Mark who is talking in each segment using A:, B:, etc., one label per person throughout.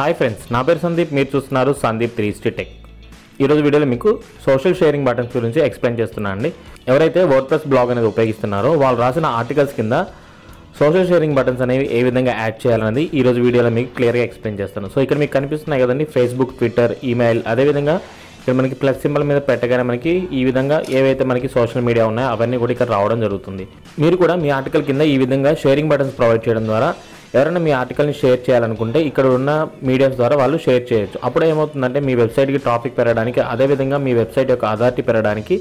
A: Hi friends నా పేరు సందీప్ మీరు చూస్తున్నారు సందీప్ త్రీ స్టీ టెక్. ఈరోజు వీడియోలో మీకు సోషల్ షేరింగ్ బటన్స్ గురించి ఎక్స్ప్లెయిన్ చేస్తున్నాను అండి. ఎవరైతే వర్డ్ ప్లస్ బ్లాగ్ అనేది ఉపయోగిస్తున్నారో వాళ్ళు రాసిన ఆర్టికల్స్ కింద సోషల్ షేరింగ్ బటన్స్ అనేవి ఏ విధంగా యాడ్ చేయాలనేది ఈ రోజు వీడియోలో మీకు క్లియర్గా ఎక్స్ప్లెయిన్ చేస్తాను. సో ఇక్కడ మీకు కనిపిస్తున్నాయి కదండి ఫేస్బుక్ ట్విట్టర్ ఈమెయిల్. అదేవిధంగా ఇక్కడ మనకి ప్లస్ సింబల్ మీద పెట్టగానే మనకి ఈ విధంగా ఏవైతే మనకి సోషల్ మీడియా ఉన్నాయో అవన్నీ కూడా ఇక్కడ రావడం జరుగుతుంది. మీరు కూడా మీ ఆర్టికల్ కింద ఈ విధంగా షేరింగ్ బటన్స్ ప్రొవైడ్ చేయడం ద్వారా ఎవరైనా మీ ఆర్టికల్ని షేర్ చేయాలనుకుంటే ఇక్కడ ఉన్న మీడియాస్ ద్వారా వాళ్ళు షేర్ చేయొచ్చు. అప్పుడు ఏమవుతుందంటే మీ వెబ్సైట్కి ట్రాఫిక్ పెరగడానికి అదేవిధంగా మీ వెబ్సైట్ యొక్క అథారిటీ పెరగడానికి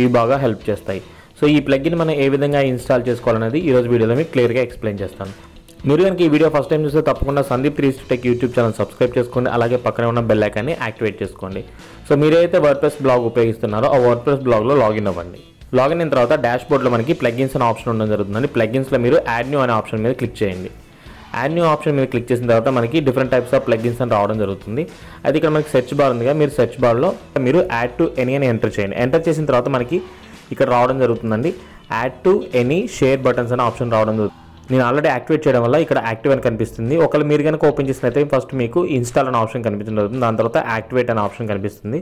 A: ఇవి బాగా హెల్ప్ చేస్తాయి. సో ఈ ప్లగ్గిన్ మనం ఏ విధంగా ఇన్స్టాల్ చేసుకోవాలనేది ఈ రోజు వీడియోలో మీకు క్లియర్గా ఎక్స్ప్లెయిన్ చేస్తాను. మీరు కనుక ఈ వీడియో ఫస్ట్ టైం చూస్తే తప్పకుండా Sandeep three tech YouTube channel subscribe చేసుకోండి. అలాగే పక్కనే ఉన్న బెల్ ఐకాన్ని యాక్టివేట్ చేసుకోండి. సో మీరైతే వర్డ్ప్రెస్ బ్లాగ్ ఉపయోగిస్తున్నారో ఆ వర్డ్ప్రెస్ బ్లాగ్లో లాగిన్ అవ్వండి. లాగిన్ అయిన తర్వాత డాష్ బోర్డ్లో మనకి ప్లగ్గిన్స్ అనే ఆప్షన్ ఉండడం జరుగుతుందండి. ప్లగ్గిన్స్లో మీరు యాడ్ న్యూ అనే ఆప్షన్ మీద క్లిక్ చేయండి. యాడ్ న్యూ ఆప్షన్ మీద క్లిక్ చేసిన తర్వాత మనకి డిఫరెంట్ టైప్స్ ఆఫ్ ప్లగ్గిన్స్ అని రావడం జరుగుతుంది. అది ఇక్కడ మనకి సెర్చ్ బార్ ఉందిగా మీరు సెర్చ్ బార్లో మీరు యాడ్ టు ఎనీ అని ఎంటర్ చేయండి. ఎంటర్ చేసిన తర్వాత మనకి ఇక్కడ రావడం జరుగుతుందండి. Add to any share buttons అనే ఆప్షన్ రావడం జరుగుతుంది. నేను ఆల్రెడీ యాక్టివేట్ చేయడం వల్ల ఇక్కడ యాక్టివ్ అని కనిపిస్తుంది. ఒకవేళ మీరు కనుక ఓపెన్ చేసినైతే ఫస్ట్ మీకు ఇన్స్టాల్ అనే ఆప్షన్ కనిపించడం జరుగుతుంది దాని తర్వాత యాక్టివేట్ అనే ఆప్షన్ కనిపిస్తుంది.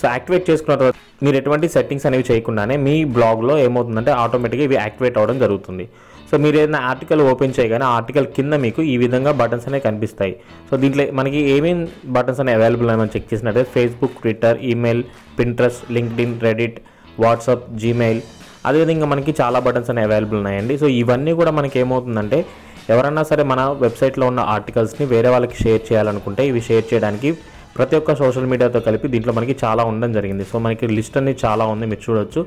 A: సో యాక్టివేట్ చేసుకున్న తర్వాత మీరు ఎటువంటి సెట్టింగ్స్ అనేవి చేయకుండానే మీ బ్లాగ్లో ఏమవుతుందంటే ఆటోమేటిక్గా ఇవి యాక్టివేట్ అవ్వడం జరుగుతుంది. సో మీరు ఏదైనా ఆర్టికల్ ఓపెన్ చేయగానే ఆర్టికల్ కింద మీకు ఈ విధంగా బటన్స్ అనేవి కనిపిస్తాయి. సో దీంట్లో మనకి ఏమేమి బటన్స్ అనేవి అవైలబుల్ అని చెక్ చేసినట్టయితే Facebook Twitter email Pinterest LinkedIn Reddit WhatsApp Gmail అదేవిధంగా మనకి చాలా బటన్స్ అనేవి అవైలబుల్ ఉన్నాయండి. సో ఇవన్నీ కూడా మనకి ఏమవుతుందంటే ఎవరన్నా సరే మన వెబ్సైట్లో ఉన్న ఆర్టికల్స్ని వేరే వాళ్ళకి షేర్ చేయాలనుకుంటే ఇవి షేర్ చేయడానికి ప్రతి ఒక్క సోషల్ మీడియాతో కలిపి దీంట్లో మనకి చాలా ఉండడం జరిగింది. సో మనకి లిస్ట్ అనేది చాలా ఉంది. మీరు చూడొచ్చు.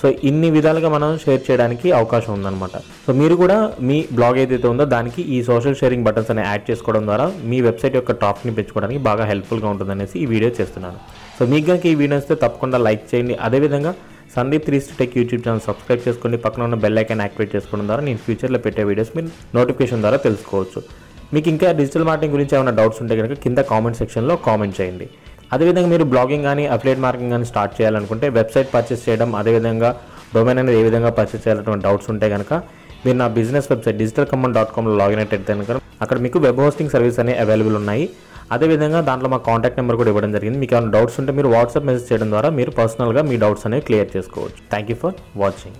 A: సో ఇన్ని విధాలుగా మనం షేర్ చేయడానికి అవకాశం ఉందన్నమాట. సో మీరు కూడా మీ బ్లాగ్ ఏదైతే ఉందో దానికి ఈ సోషల్ షేరింగ్ బటన్స్ అని యాడ్ చేసుకోవడం ద్వారా మీ వెబ్సైట్ యొక్క ట్రాఫిక్ని పెంచుకోవడానికి బాగా హెల్ప్ఫుల్గా ఉంటుందనేసి ఈ వీడియో చేస్తున్నాను. సో మీకు కనుక ఈ వీడియో వస్తే తప్పకుండా లైక్ చేయండి. అదేవిధంగా Sandeep three tech YouTube channel subscribe చేసుకోండి. పక్కన ఉన్న బెల్ ఐకాన్ యాక్టివేట్ చేసుకోవడం ద్వారా నేను ఫ్యూచర్లో పెట్టే వీడియోస్ మీరు నోటిఫికేషన్ ద్వారా తెలుసుకోవచ్చు. మీకు ఇంకా డిజిటల్ మార్కెటింగ్ గురించి ఏమైనా డౌట్స్ ఉంటే కనుక కింద కామెంట్ సెక్షన్లో కామెంట్ చేయండి. అదేవిధంగా మీరు బ్లాగింగ్ కానీ అఫిలియేట్ మార్కెటింగ్ కానీ స్టార్ట్ చేయాలనుకుంటే వెబ్సైట్ పర్చేస్ చేయడం అదేవిధంగా డొమైన్ అనేది ఏ విధంగా పర్చేస్ చేయాలన్నటువంటి డౌట్స్ ఉంటే కనుక మీరు నా business website digital common dot కామ్లో login అయితే కనుక అక్కడ మీకు వెబ్ హోస్టింగ్ సర్వీస్ అనేవి అవైలబుల్ ఉన్నాయి. అదేవిధంగా దాంట్లో మా కాంటాక్ట్ నెంబర్ కూడా ఇవ్వడం జరిగింది. మీకు ఏమైనా డౌట్స్ ఉంటే మీరు వాట్సాప్ మెసేజ్ చేయడం ద్వారా మీరు పర్సనల్గా మీ డౌట్స్ అనేవి క్లియర్ చేసుకోవచ్చు. Thank you for watching